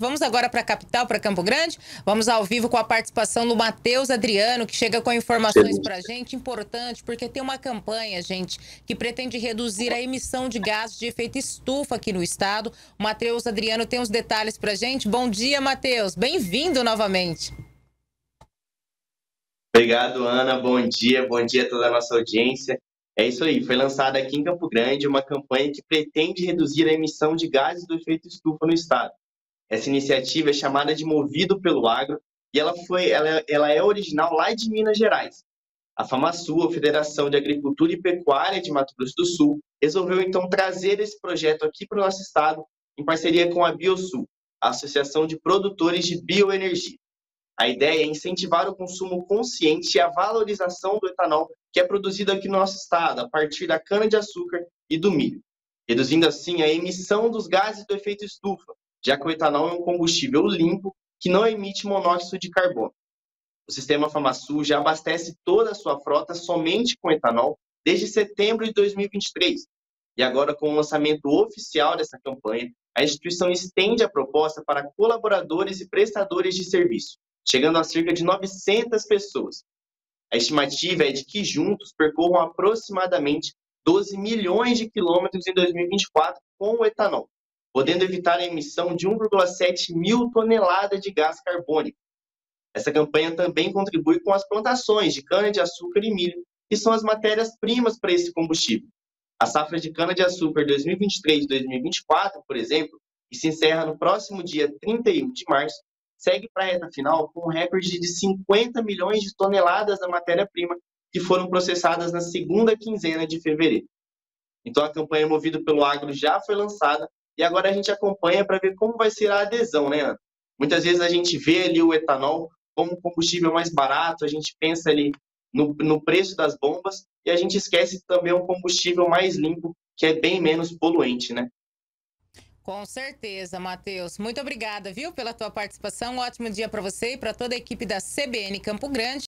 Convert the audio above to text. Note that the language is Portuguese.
Vamos agora para a capital, para Campo Grande. Vamos ao vivo com a participação do Matheus Adriano, que chega com informações para a gente, importante, porque tem uma campanha, gente, que pretende reduzir a emissão de gases de efeito estufa aqui no estado. O Matheus Adriano tem os detalhes para a gente. Bom dia, Matheus. Bem-vindo novamente. Obrigado, Ana. Bom dia, bom dia a toda a nossa audiência. É isso aí, foi lançada aqui em Campo Grande uma campanha que pretende reduzir a emissão de gases do efeito estufa no estado. Essa iniciativa é chamada de Movido pelo Agro e ela, foi, ela, ela é original lá de Minas Gerais. A FamaSul, a Federação de Agricultura e Pecuária de Mato Grosso do Sul, resolveu então trazer esse projeto aqui para o nosso estado em parceria com a Biosul, a Associação de Produtores de Bioenergia. A ideia é incentivar o consumo consciente e a valorização do etanol que é produzido aqui no nosso estado, a partir da cana-de-açúcar e do milho, reduzindo assim a emissão dos gases do efeito estufa, já que o etanol é um combustível limpo que não emite monóxido de carbono. O sistema FamaSul já abastece toda a sua frota somente com etanol desde setembro de 2023. E agora, com o lançamento oficial dessa campanha, a instituição estende a proposta para colaboradores e prestadores de serviço, chegando a cerca de 900 pessoas. A estimativa é de que juntos percorram aproximadamente 12 milhões de quilômetros em 2024 com o etanol, podendo evitar a emissão de 1,7 mil toneladas de gás carbônico. Essa campanha também contribui com as plantações de cana-de-açúcar e milho, que são as matérias-primas para esse combustível. A safra de cana-de-açúcar 2023-2024, por exemplo, que se encerra no próximo dia 31 de março, segue para a reta final com um recorde de 50 milhões de toneladas da matéria-prima que foram processadas na segunda quinzena de fevereiro. Então, a campanha Movido pelo Agro já foi lançada e agora a gente acompanha para ver como vai ser a adesão, né, Ana? Muitas vezes a gente vê ali o etanol como combustível mais barato, a gente pensa ali no, no preço das bombas e a gente esquece também um combustível mais limpo, que é bem menos poluente, né? Com certeza, Matheus. Muito obrigada, viu, pela tua participação. Um ótimo dia para você e para toda a equipe da CBN Campo Grande.